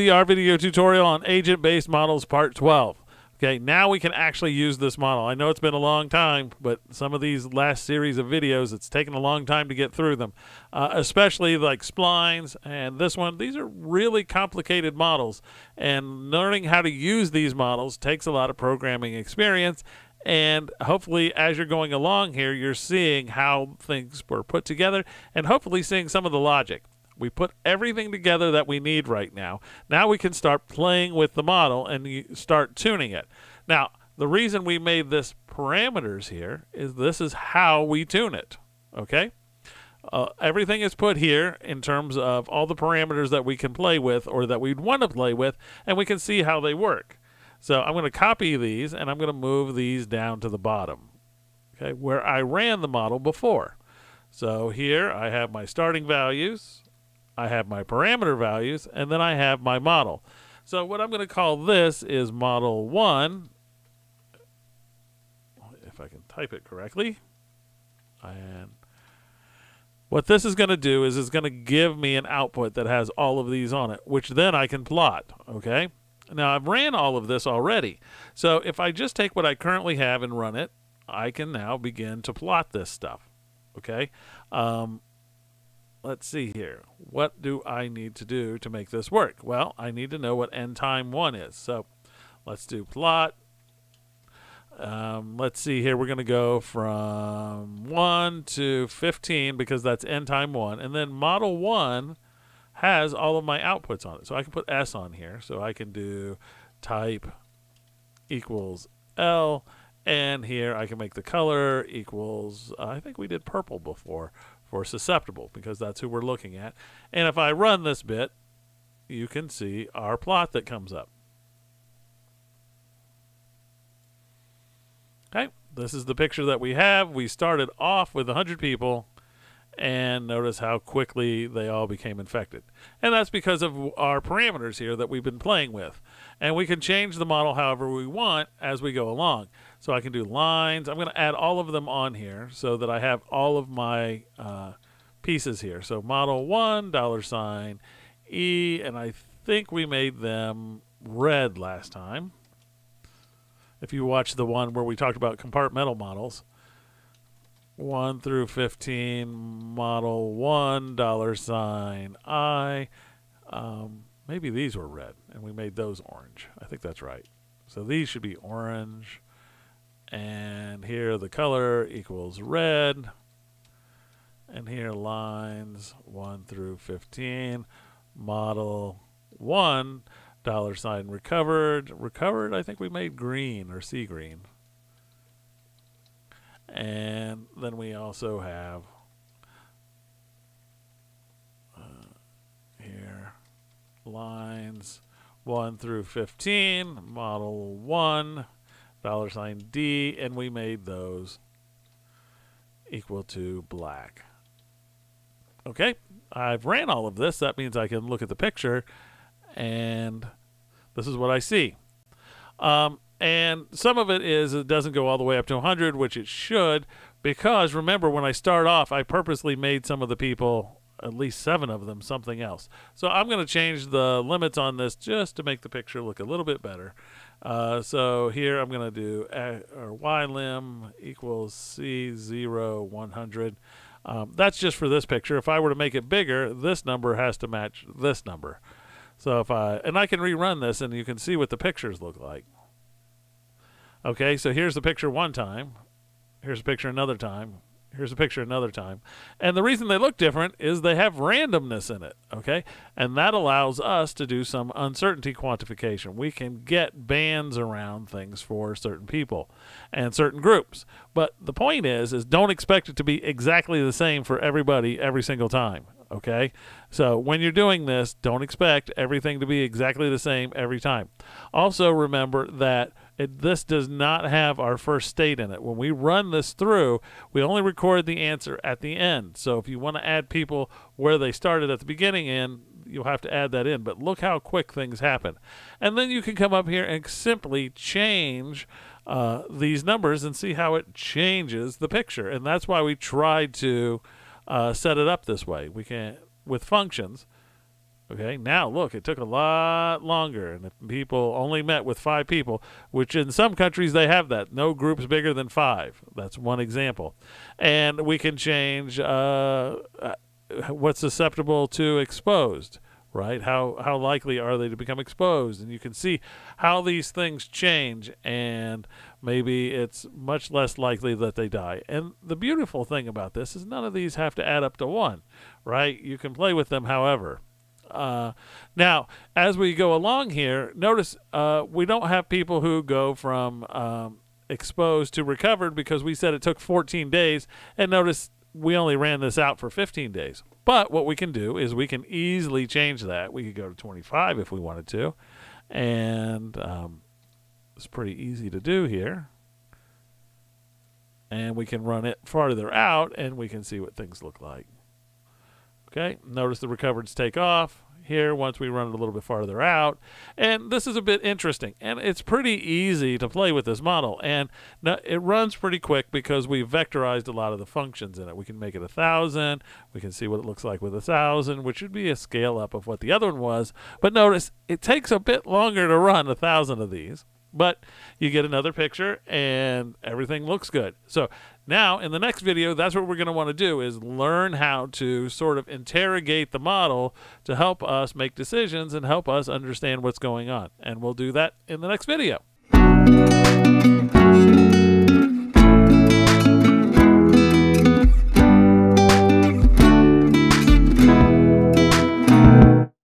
the video tutorial on agent-based models part 12. Okay, now we can actually use this model. I know it's been a long time, but some of these last series of videos, it's taken a long time to get through them, uh, especially like splines and this one. These are really complicated models, and learning how to use these models takes a lot of programming experience. And hopefully, as you're going along here, you're seeing how things were put together and hopefully seeing some of the logic. We put everything together that we need right now. Now we can start playing with the model and start tuning it. Now, the reason we made this parameters here is this is how we tune it. Okay? Uh, everything is put here in terms of all the parameters that we can play with or that we'd want to play with, and we can see how they work. So I'm going to copy these and I'm going to move these down to the bottom, okay, where I ran the model before. So here I have my starting values. I have my parameter values, and then I have my model. So what I'm going to call this is model 1, if I can type it correctly. And what this is going to do is it's going to give me an output that has all of these on it, which then I can plot, okay? Now I've ran all of this already. So if I just take what I currently have and run it, I can now begin to plot this stuff, okay? Um, let's see here. What do I need to do to make this work? Well, I need to know what end time 1 is. So let's do plot. Um, let's see here. We're going to go from 1 to 15 because that's end time 1. And then model 1 has all of my outputs on it. So I can put S on here. So I can do type equals L. And here I can make the color equals, uh, I think we did purple before for susceptible because that's who we're looking at. And if I run this bit, you can see our plot that comes up. Okay, this is the picture that we have. We started off with 100 people and notice how quickly they all became infected. And that's because of our parameters here that we've been playing with. And we can change the model however we want as we go along. So I can do lines. I'm going to add all of them on here so that I have all of my uh, pieces here. So model 1, dollar sign, E, and I think we made them red last time. If you watch the one where we talked about compartmental models. 1 through 15, model 1, dollar sign I. Um, maybe these were red, and we made those orange. I think that's right. So these should be orange. And here the color equals red. And here lines 1 through 15. Model 1, dollar sign recovered. Recovered, I think we made green or sea green. And then we also have uh, here lines 1 through 15, model 1, dollar sign D, and we made those equal to black. Okay, I've ran all of this. That means I can look at the picture, and this is what I see. Um, and some of it is it doesn't go all the way up to 100, which it should, because remember when I start off, I purposely made some of the people, at least seven of them, something else. So I'm going to change the limits on this just to make the picture look a little bit better. Uh, so here I'm going to do a, or y lim equals c0 100. Um, that's just for this picture. If I were to make it bigger, this number has to match this number. So if I, and I can rerun this and you can see what the pictures look like. Okay, so here's the picture one time. Here's a picture another time. Here's a picture another time. And the reason they look different is they have randomness in it, okay? And that allows us to do some uncertainty quantification. We can get bands around things for certain people and certain groups. But the point is is don't expect it to be exactly the same for everybody every single time, okay? So when you're doing this, don't expect everything to be exactly the same every time. Also remember that it, this does not have our first state in it. When we run this through, we only record the answer at the end. So if you want to add people where they started at the beginning in, you'll have to add that in. But look how quick things happen. And then you can come up here and simply change uh, these numbers and see how it changes the picture. And that's why we tried to uh, set it up this way. We can with functions Okay, now look, it took a lot longer, and people only met with five people, which in some countries they have that. No groups bigger than five. That's one example. And we can change uh, uh what's susceptible to exposed, right? How, how likely are they to become exposed? And you can see how these things change, and maybe it's much less likely that they die. And the beautiful thing about this is none of these have to add up to one, right? You can play with them however. Uh, now, as we go along here, notice uh, we don't have people who go from um, exposed to recovered because we said it took 14 days. And notice we only ran this out for 15 days. But what we can do is we can easily change that. We could go to 25 if we wanted to. And um, it's pretty easy to do here. And we can run it farther out and we can see what things look like. Okay, notice the recovereds take off here once we run it a little bit farther out. And this is a bit interesting. And it's pretty easy to play with this model. And it runs pretty quick because we vectorized a lot of the functions in it. We can make it a thousand. We can see what it looks like with a thousand, which would be a scale up of what the other one was. But notice it takes a bit longer to run a thousand of these. But you get another picture and everything looks good. So now in the next video, that's what we're going to want to do is learn how to sort of interrogate the model to help us make decisions and help us understand what's going on. And we'll do that in the next video.